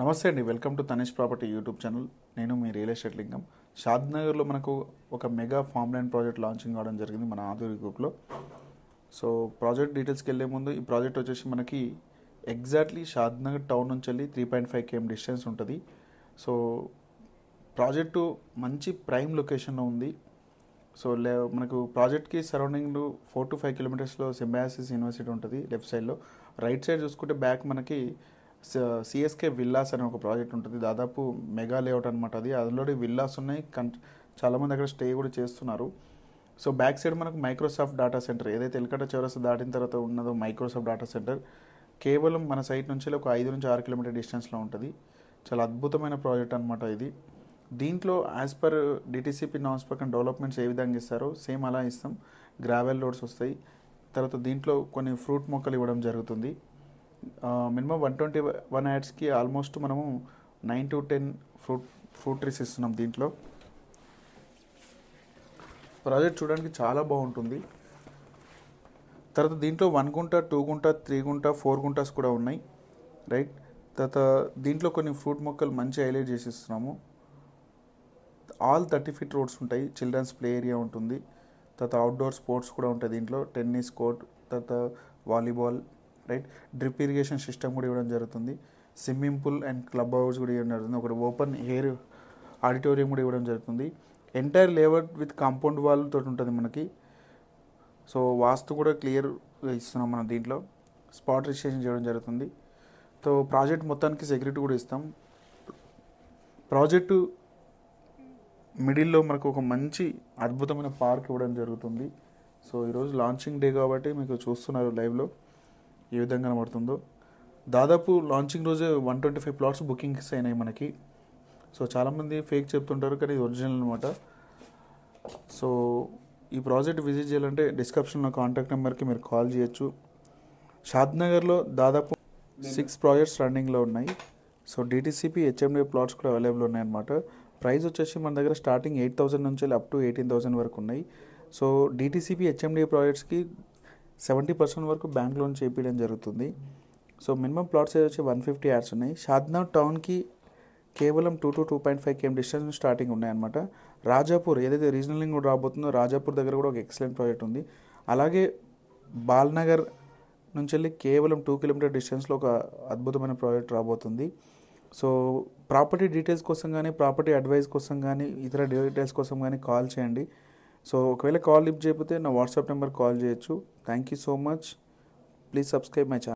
నమస్తే అండి welcome to Tanesh property YouTube channel. నేను మీ రియల్ ఎస్టేట్ లింగం షాద్నగర్లో మనకు ఒక mega farm land project launching కావడం జరిగింది మన ఆధురి గ్రూప్లో. సో ప్రాజెక్ట్ డీటెయిల్స్కి వెళ్ళే ముందు ఈ ప్రాజెక్ట్ వచ్చేసి మనకి ఎగ్జాక్ట్లీ షాద్నగర్ టౌన్ నుంచి వెళ్ళి three point five KM distance ఉంటుంది. సో ప్రాజెక్టు మంచి ప్రైమ్ లొకేషన్లో ఉంది. సో లే మనకు ప్రాజెక్ట్కి సరౌండింగ్ ఫోర్ టు ఫైవ్ కిలోమీటర్స్లో సింబయాసిస్ యూనివర్సిటీ ఉంటుంది లెఫ్ట్ సైడ్లో. రైట్ సైడ్ చూసుకుంటే బ్యాక్ మనకి సిఎస్కే విల్లాస్ అనే ఒక ప్రాజెక్ట్ ఉంటుంది. దాదాపు మెగా లేఅవుట్ అనమాట అది. అందులో విల్లాస్ ఉన్నాయి. కన్ చాలామంది అక్కడ స్టే కూడా చేస్తున్నారు. సో బ్యాక్ సైడ్ మనకు మైక్రోసాఫ్ట్ డేటా సెంటర్ ఏదైతే ఎల్కట చౌరస్ దాటిన తర్వాత ఉన్నదో మైక్రోసాఫ్ట్ డేటా సెంటర్ కేవలం మన సైట్ నుంచి ఒక ఐదు నుంచి ఆరు కిలోమీటర్ డిస్టెన్స్లో ఉంటుంది. చాలా అద్భుతమైన ప్రాజెక్ట్ అనమాట ఇది. దీంట్లో యాజ్ పర్ డిటీసీపీ నాన్స్ ప్రకారం డెవలప్మెంట్స్ ఏ విధంగా ఇస్తారో సేమ్ అలా ఇస్తాం. గ్రావెల్ రోడ్స్ వస్తాయి. తర్వాత దీంట్లో కొన్ని ఫ్రూట్ మొక్కలు ఇవ్వడం జరుగుతుంది. మినిమం వన్ ట్వంటీ వన్ యాడ్స్కి ఆల్మోస్ట్ మనము nine to ten fruit fruit trees ఇస్తున్నాం దీంట్లో. ప్రాజెక్ట్ చూడడానికి చాలా బాగుంటుంది. తర్వాత దీంట్లో వన్ గుంట టూ గుంట త్రీ గుంట ఫోర్ గుంటాస్ కూడా ఉన్నాయి. రైట్? తర్వాత దీంట్లో కొన్ని ఫ్రూట్ మొక్కలు మంచి హైలైట్ చేసి ఇస్తున్నాము ఆల్ థర్టీ ఫీట్ రోడ్స్ ఉంటాయి. చిల్డ్రన్స్ ప్లే ఏరియా ఉంటుంది. తర్వాత అవుట్డోర్ స్పోర్ట్స్ కూడా ఉంటాయి దీంట్లో. టెన్నిస్ కోర్ట్ తర్వాత volleyball right? Drip irrigation system కూడా ఇవ్వడం జరుగుతుంది. Swimming pool and club house కూడా ఇవ్వడం జరుగుతుంది. ఒకటి ఓపెన్ ఎయిర్ ఆడిటోరియం కూడా ఇవ్వడం జరుగుతుంది. Entire lever with compound wall తోటి ఉంటుంది మనకి. సో వాస్తు కూడా క్లియర్ ఇస్తున్నాం మనం దీంట్లో. స్పాట్ రిజిస్ట్రేషన్ చేయడం జరుగుతుంది. సో ప్రాజెక్ట్ మొత్తానికి సెక్యూరిటీ కూడా ఇస్తాం. ప్రాజెక్టు మిడిల్లో మనకు ఒక మంచి అద్భుతమైన పార్క్ ఇవ్వడం జరుగుతుంది. సో ఈరోజు లాంచింగ్ డే కాబట్టి మీకు చూస్తున్నారు లైవ్లో. ఏ విధంగా కనబడుతుందో. దాదాపు లాంచింగ్ రోజే one twenty five plots bookings అయినాయి మనకి. సో చాలామంది ఫేక్ చెప్తుంటారు కానీ ఇది ఒరిజినల్ అనమాట సో ఈ ప్రాజెక్ట్ విజిట్ చేయాలంటే డిస్క్రిప్షన్లో కాంటాక్ట్ నెంబర్కి మీరు కాల్ చేయొచ్చు. షాద్నగర్లో దాదాపు సిక్స్ ప్రాజెక్ట్స్ రన్నింగ్లో ఉన్నాయి. సో డిటీసీపీ హెచ్ఎండి ప్లాట్స్ కూడా అవైలబుల్ ఉన్నాయన్నమాట ప్రైస్ వచ్చేసి మన దగ్గర స్టార్టింగ్ ఎయిట్ థౌసండ్ నుంచి అప్ టు ఎయిటీన్ థౌసండ్ వరకు ఉన్నాయి. సో డిటీసీపీ హెచ్ఎండి ప్రాజెక్ట్స్కి సెవెంటీ పర్సెంట్ వరకు బ్యాంక్ లోన్ చేపించడం జరుగుతుంది. సో మినిమం ప్లాట్ సైజ్ వచ్చి వన్ ఫిఫ్టీ యాడ్స్ ఉన్నాయి షాద్నా టౌన్కి కేవలం two to two point five KM distance starting ఉన్నాయన్నమాట. రాజాపూర్ ఏదైతే రీజనలింగ్ కూడా రాబోతుందో రాజాపూర్ దగ్గర కూడా ఒక ఎక్సలెంట్ ప్రాజెక్ట్ ఉంది. అలాగే బాల్నగర్ నుంచి వెళ్ళి కేవలం టూ కిలోమీటర్ డిస్టెన్స్లో ఒక అద్భుతమైన ప్రాజెక్ట్ రాబోతుంది. సో ప్రాపర్టీ డీటెయిల్స్ కోసం కానీ ప్రాపర్టీ అడ్వైస్ కోసం కానీ ఇతర డీటెయిల్స్ కోసం కానీ కాల్ చేయండి. సో ఒకవేళ కాల్ లిఫ్ట్ చేయకపోతే నా వాట్సాప్ నెంబర్ కాల్ చేయొచ్చు. Thank you so much please subscribe my channel